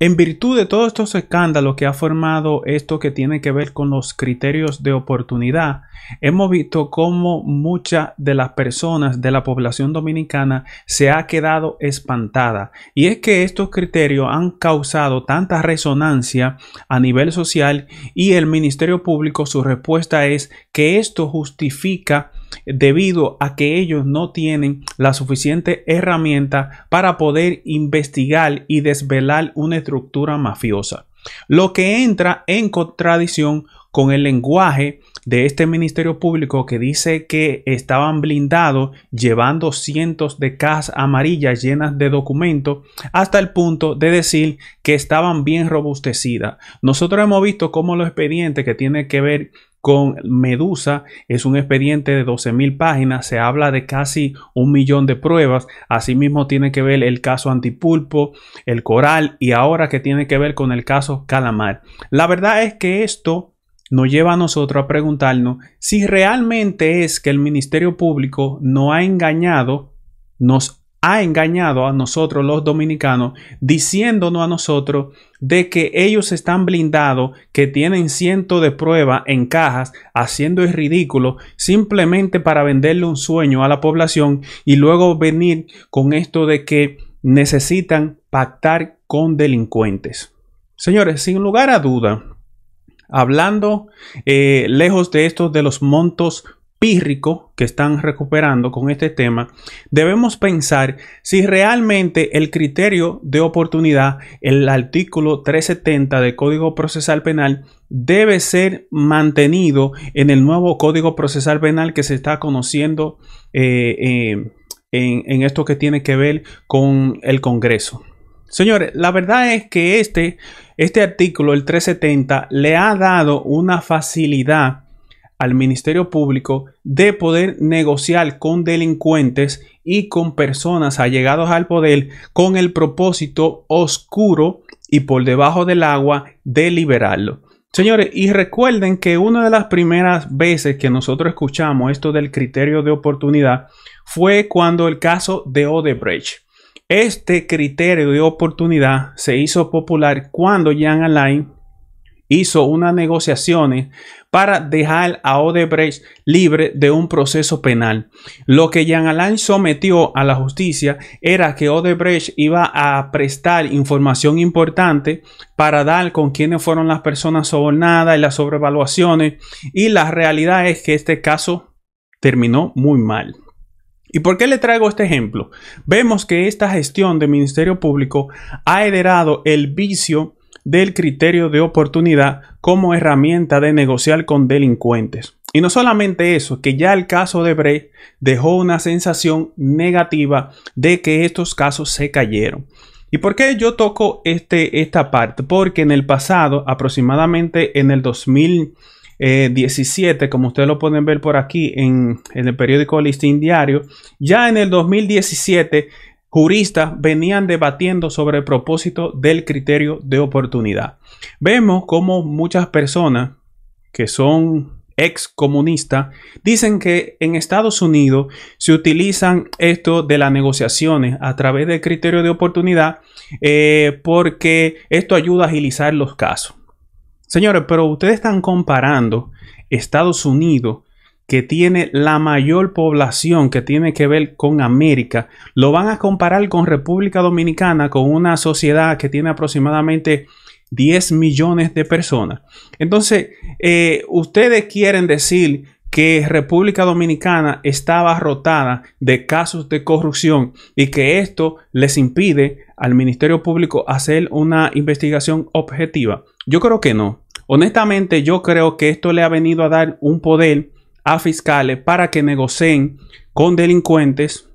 En virtud de todos estos escándalos que ha formado esto que tiene que ver con los criterios de oportunidad, hemos visto cómo muchas de las personas de la población dominicana se ha quedado espantada. Y es que estos criterios han causado tanta resonancia a nivel social y el Ministerio Público su respuesta es que esto justifica debido a que ellos no tienen la suficiente herramienta para poder investigar y desvelar una estructura mafiosa. Lo que entra en contradicción con el lenguaje de este Ministerio Público que dice que estaban blindados llevando cientos de cajas amarillas llenas de documentos hasta el punto de decir que estaban bien robustecidas. Nosotros hemos visto cómo los expedientes que tienen que ver con Medusa es un expediente de 12.000 páginas, se habla de casi un millón de pruebas, asimismo tiene que ver el caso Antipulpo, el Coral y ahora que tiene que ver con el caso Calamar. La verdad es que esto nos lleva a nosotros a preguntarnos si realmente es que el Ministerio Público no ha engañado, nos ha engañado a nosotros los dominicanos diciéndonos a nosotros de que ellos están blindados, que tienen cientos de pruebas en cajas, haciendo el ridículo simplemente para venderle un sueño a la población y luego venir con esto de que necesitan pactar con delincuentes. Señores, sin lugar a duda, hablando eh, lejos de estos de los montos pírrico que están recuperando con este tema, debemos pensar si realmente el criterio de oportunidad, el artículo 370 del Código Procesal Penal, debe ser mantenido en el nuevo Código Procesal Penal que se está conociendo eh, eh, en, en esto que tiene que ver con el Congreso. Señores, la verdad es que este, este artículo, el 370, le ha dado una facilidad al Ministerio Público de poder negociar con delincuentes y con personas allegados al poder con el propósito oscuro y por debajo del agua de liberarlo. Señores, y recuerden que una de las primeras veces que nosotros escuchamos esto del criterio de oportunidad fue cuando el caso de Odebrecht. Este criterio de oportunidad se hizo popular cuando Jean Alain hizo unas negociaciones para dejar a Odebrecht libre de un proceso penal. Lo que Jean Alain sometió a la justicia era que Odebrecht iba a prestar información importante para dar con quiénes fueron las personas sobornadas y las sobrevaluaciones. Y la realidad es que este caso terminó muy mal. ¿Y por qué le traigo este ejemplo? Vemos que esta gestión del Ministerio Público ha heredado el vicio del criterio de oportunidad como herramienta de negociar con delincuentes. Y no solamente eso, que ya el caso de Brecht dejó una sensación negativa de que estos casos se cayeron. ¿Y por qué yo toco este, esta parte? Porque en el pasado, aproximadamente en el 2017, como ustedes lo pueden ver por aquí en, en el periódico Listín Diario, ya en el 2017 juristas venían debatiendo sobre el propósito del criterio de oportunidad. Vemos como muchas personas que son ex comunistas dicen que en Estados Unidos se utilizan esto de las negociaciones a través del criterio de oportunidad eh, porque esto ayuda a agilizar los casos. Señores, pero ustedes están comparando Estados Unidos que tiene la mayor población que tiene que ver con América, lo van a comparar con República Dominicana, con una sociedad que tiene aproximadamente 10 millones de personas. Entonces, eh, ustedes quieren decir que República Dominicana estaba rotada de casos de corrupción y que esto les impide al Ministerio Público hacer una investigación objetiva. Yo creo que no. Honestamente, yo creo que esto le ha venido a dar un poder a fiscales para que negocien con delincuentes,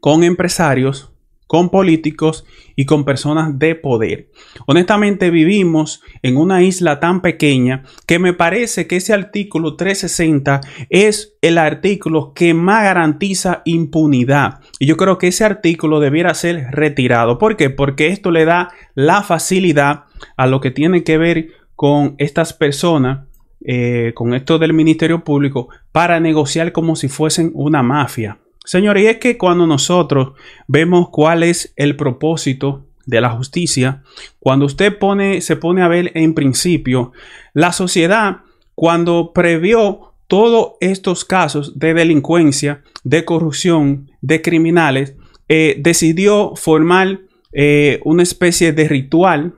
con empresarios, con políticos y con personas de poder. Honestamente vivimos en una isla tan pequeña que me parece que ese artículo 360 es el artículo que más garantiza impunidad. Y yo creo que ese artículo debiera ser retirado. ¿Por qué? Porque esto le da la facilidad a lo que tiene que ver con estas personas eh, con esto del Ministerio Público para negociar como si fuesen una mafia. Señores, y es que cuando nosotros vemos cuál es el propósito de la justicia, cuando usted pone, se pone a ver en principio, la sociedad, cuando previó todos estos casos de delincuencia, de corrupción, de criminales, eh, decidió formar eh, una especie de ritual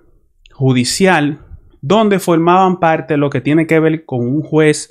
judicial donde formaban parte lo que tiene que ver con un juez,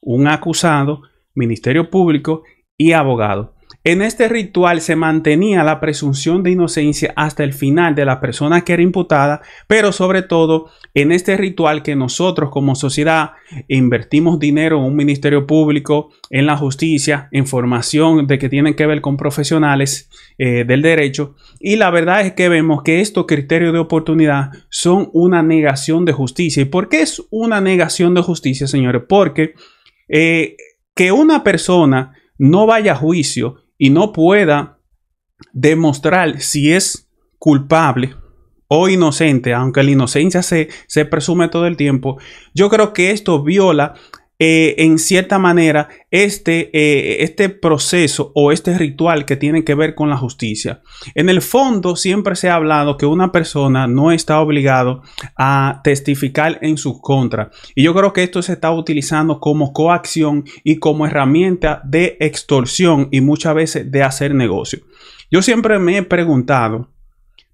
un acusado, ministerio público y abogado. En este ritual se mantenía la presunción de inocencia hasta el final de la persona que era imputada, pero sobre todo en este ritual que nosotros como sociedad invertimos dinero en un ministerio público, en la justicia, en formación de que tienen que ver con profesionales eh, del derecho. Y la verdad es que vemos que estos criterios de oportunidad son una negación de justicia. ¿Y por qué es una negación de justicia, señores? Porque eh, que una persona no vaya a juicio y no pueda demostrar si es culpable o inocente, aunque la inocencia se, se presume todo el tiempo, yo creo que esto viola eh, en cierta manera este, eh, este proceso o este ritual que tiene que ver con la justicia. En el fondo siempre se ha hablado que una persona no está obligado a testificar en su contra. Y yo creo que esto se está utilizando como coacción y como herramienta de extorsión y muchas veces de hacer negocio. Yo siempre me he preguntado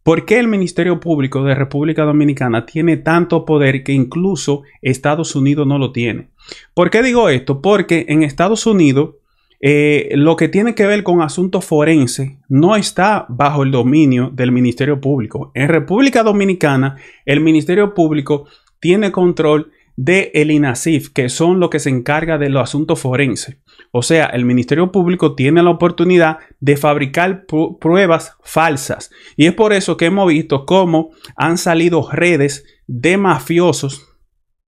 ¿Por qué el Ministerio Público de República Dominicana tiene tanto poder que incluso Estados Unidos no lo tiene? ¿Por qué digo esto? Porque en Estados Unidos eh, lo que tiene que ver con asuntos forenses no está bajo el dominio del Ministerio Público. En República Dominicana, el Ministerio Público tiene control de el INASIF, que son los que se encarga de los asuntos forenses. O sea, el Ministerio Público tiene la oportunidad de fabricar pruebas falsas. Y es por eso que hemos visto cómo han salido redes de mafiosos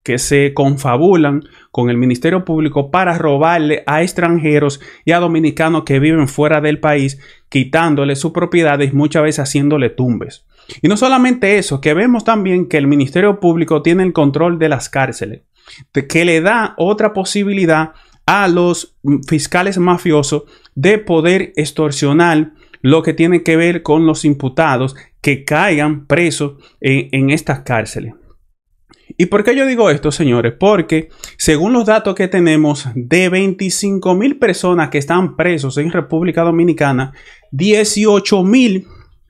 que se confabulan con el Ministerio Público para robarle a extranjeros y a dominicanos que viven fuera del país, quitándole sus propiedades, muchas veces haciéndole tumbes. Y no solamente eso, que vemos también que el Ministerio Público tiene el control de las cárceles, que le da otra posibilidad a los fiscales mafiosos de poder extorsionar lo que tiene que ver con los imputados que caigan presos en, en estas cárceles. ¿Y por qué yo digo esto, señores? Porque según los datos que tenemos, de 25 mil personas que están presos en República Dominicana, 18 mil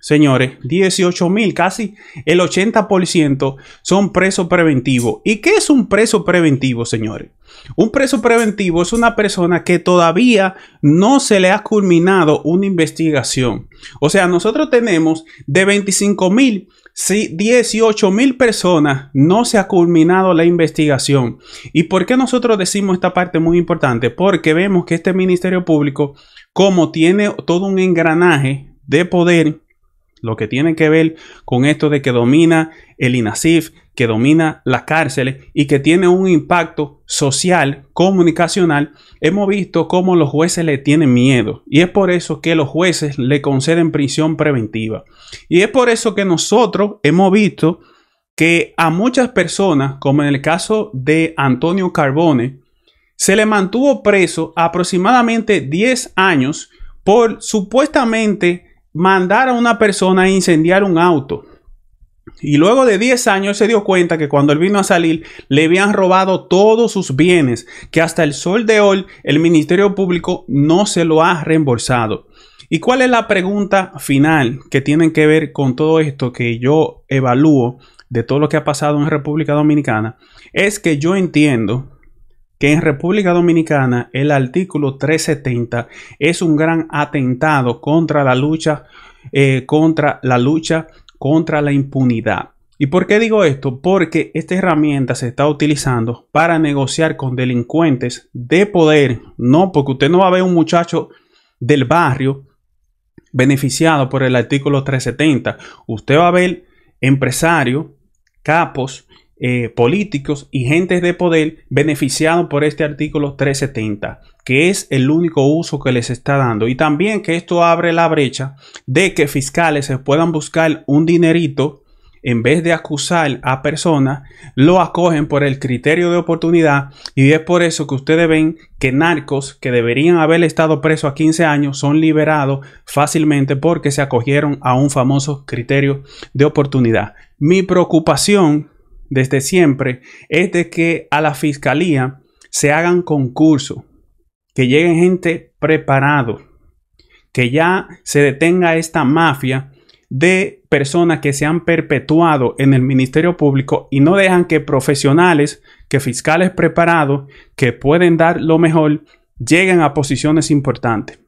señores, 18 mil, casi el 80% son presos preventivos. ¿Y qué es un preso preventivo, señores? Un preso preventivo es una persona que todavía no se le ha culminado una investigación. O sea, nosotros tenemos de 25 mil, 18 mil personas no se ha culminado la investigación. ¿Y por qué nosotros decimos esta parte muy importante? Porque vemos que este Ministerio Público, como tiene todo un engranaje de poder, lo que tiene que ver con esto de que domina el INASIF, que domina las cárceles y que tiene un impacto social, comunicacional, hemos visto cómo los jueces le tienen miedo. Y es por eso que los jueces le conceden prisión preventiva. Y es por eso que nosotros hemos visto que a muchas personas, como en el caso de Antonio Carbone, se le mantuvo preso aproximadamente 10 años por supuestamente mandar a una persona a incendiar un auto. Y luego de 10 años se dio cuenta que cuando él vino a salir le habían robado todos sus bienes, que hasta el sol de hoy el Ministerio Público no se lo ha reembolsado. ¿Y cuál es la pregunta final que tiene que ver con todo esto que yo evalúo de todo lo que ha pasado en República Dominicana? Es que yo entiendo que en República Dominicana el artículo 370 es un gran atentado contra la lucha eh, contra la lucha contra la impunidad. ¿Y por qué digo esto? Porque esta herramienta se está utilizando para negociar con delincuentes de poder. No, porque usted no va a ver un muchacho del barrio beneficiado por el artículo 370. Usted va a ver empresarios, capos, eh, políticos y gentes de poder beneficiados por este artículo 370, que es el único uso que les está dando. Y también que esto abre la brecha de que fiscales se puedan buscar un dinerito en vez de acusar a personas, lo acogen por el criterio de oportunidad y es por eso que ustedes ven que narcos que deberían haber estado presos a 15 años son liberados fácilmente porque se acogieron a un famoso criterio de oportunidad. Mi preocupación desde siempre es de que a la fiscalía se hagan concursos, que lleguen gente preparado, que ya se detenga esta mafia de personas que se han perpetuado en el Ministerio Público y no dejan que profesionales, que fiscales preparados, que pueden dar lo mejor, lleguen a posiciones importantes.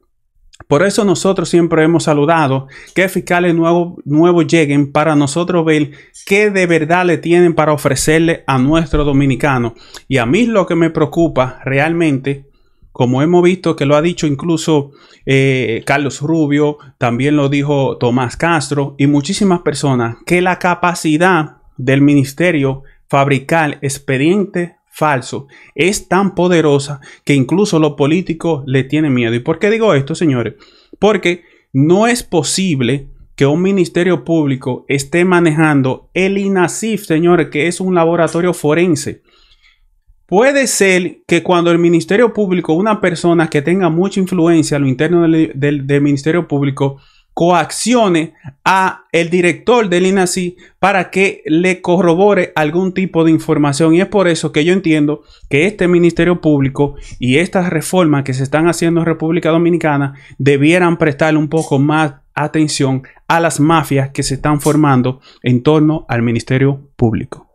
Por eso nosotros siempre hemos saludado que fiscales nuevos lleguen para nosotros ver qué de verdad le tienen para ofrecerle a nuestro dominicano. Y a mí lo que me preocupa realmente como hemos visto que lo ha dicho incluso eh, Carlos Rubio, también lo dijo Tomás Castro y muchísimas personas, que la capacidad del ministerio fabricar expediente falso es tan poderosa que incluso los políticos le tienen miedo. ¿Y por qué digo esto, señores? Porque no es posible que un ministerio público esté manejando el INASIF, señores, que es un laboratorio forense. Puede ser que cuando el Ministerio Público, una persona que tenga mucha influencia a lo interno del, Ministerio Público, coaccione a el director del INACI para que le corrobore algún tipo de información. Y es por eso que yo entiendo que este Ministerio Público y estas reformas que se están haciendo en República Dominicana debieran prestarle un poco más atención a las mafias que se están formando en torno al Ministerio Público.